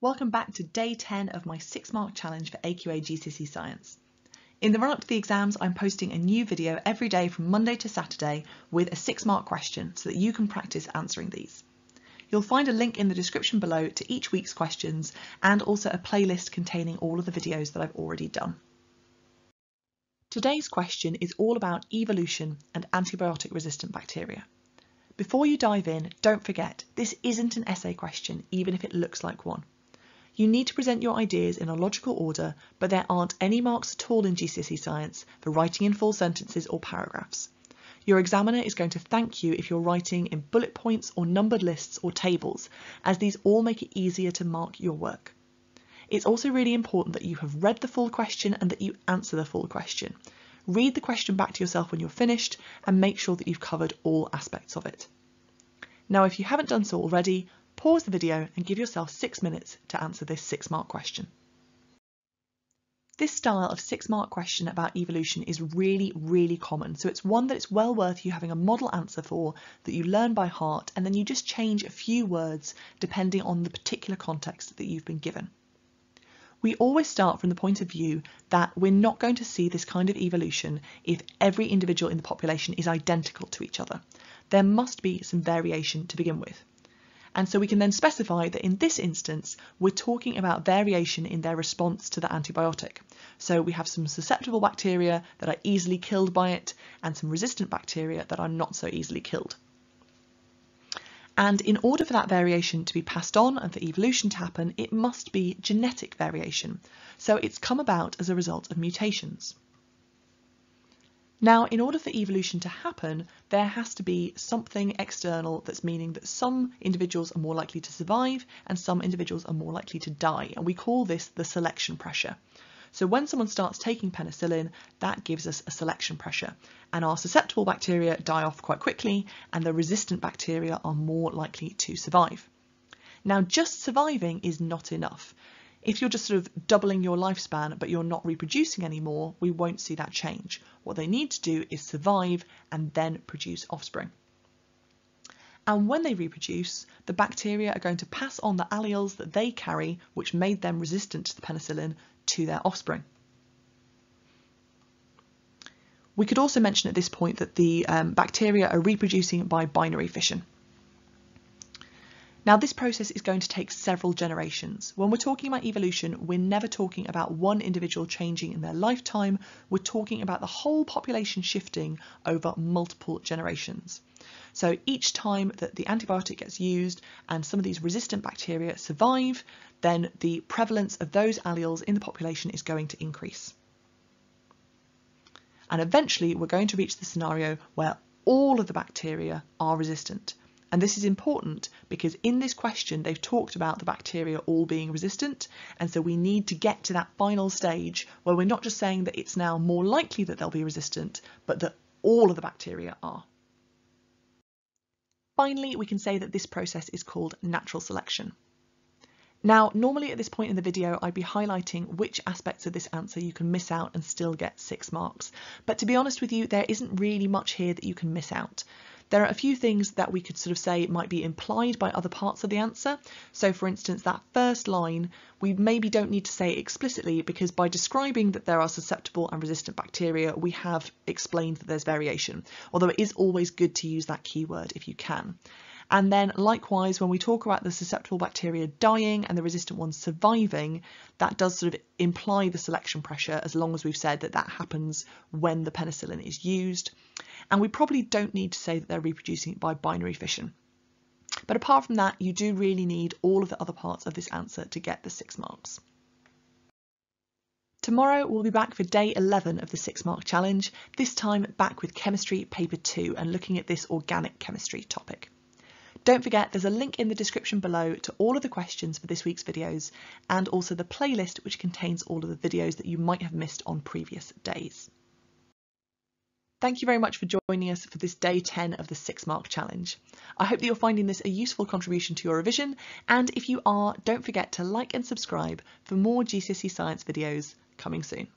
Welcome back to day 10 of my 6 mark challenge for AQA GCSE Science. In the run up to the exams, I'm posting a new video every day from Monday to Saturday with a 6 mark question so that you can practice answering these. You'll find a link in the description below to each week's questions and also a playlist containing all of the videos that I've already done. Today's question is all about evolution and antibiotic resistant bacteria. Before you dive in, don't forget, this isn't an essay question, even if it looks like one. You need to present your ideas in a logical order, but there aren't any marks at all in GCSE Science for writing in full sentences or paragraphs. Your examiner is going to thank you if you're writing in bullet points or numbered lists or tables, as these all make it easier to mark your work. It's also really important that you have read the full question and that you answer the full question. Read the question back to yourself when you're finished and make sure that you've covered all aspects of it. Now, if you haven't done so already, Pause the video and give yourself six minutes to answer this six mark question. This style of six mark question about evolution is really, really common. So it's one that it's well worth you having a model answer for that you learn by heart and then you just change a few words depending on the particular context that you've been given. We always start from the point of view that we're not going to see this kind of evolution if every individual in the population is identical to each other. There must be some variation to begin with. And so we can then specify that in this instance, we're talking about variation in their response to the antibiotic. So we have some susceptible bacteria that are easily killed by it and some resistant bacteria that are not so easily killed. And in order for that variation to be passed on and for evolution to happen, it must be genetic variation. So it's come about as a result of mutations. Now, in order for evolution to happen, there has to be something external that's meaning that some individuals are more likely to survive and some individuals are more likely to die. And we call this the selection pressure. So when someone starts taking penicillin, that gives us a selection pressure. And our susceptible bacteria die off quite quickly and the resistant bacteria are more likely to survive. Now, just surviving is not enough. If you're just sort of doubling your lifespan but you're not reproducing anymore, we won't see that change. What they need to do is survive and then produce offspring. And when they reproduce, the bacteria are going to pass on the alleles that they carry, which made them resistant to the penicillin, to their offspring. We could also mention at this point that the um, bacteria are reproducing by binary fission. Now this process is going to take several generations. When we're talking about evolution, we're never talking about one individual changing in their lifetime, we're talking about the whole population shifting over multiple generations. So each time that the antibiotic gets used and some of these resistant bacteria survive, then the prevalence of those alleles in the population is going to increase. And eventually we're going to reach the scenario where all of the bacteria are resistant. And this is important because in this question, they've talked about the bacteria all being resistant. And so we need to get to that final stage where we're not just saying that it's now more likely that they'll be resistant, but that all of the bacteria are. Finally, we can say that this process is called natural selection. Now, normally at this point in the video, I'd be highlighting which aspects of this answer you can miss out and still get six marks. But to be honest with you, there isn't really much here that you can miss out. There are a few things that we could sort of say might be implied by other parts of the answer. So for instance, that first line, we maybe don't need to say explicitly because by describing that there are susceptible and resistant bacteria, we have explained that there's variation, although it is always good to use that keyword if you can. And then likewise, when we talk about the susceptible bacteria dying and the resistant ones surviving, that does sort of imply the selection pressure as long as we've said that that happens when the penicillin is used. And we probably don't need to say that they're reproducing it by binary fission. But apart from that, you do really need all of the other parts of this answer to get the six marks. Tomorrow we'll be back for day 11 of the six mark challenge, this time back with chemistry paper 2 and looking at this organic chemistry topic. Don't forget there's a link in the description below to all of the questions for this week's videos and also the playlist which contains all of the videos that you might have missed on previous days. Thank you very much for joining us for this day 10 of the 6 mark challenge. I hope that you're finding this a useful contribution to your revision and if you are, don't forget to like and subscribe for more GCSE science videos coming soon.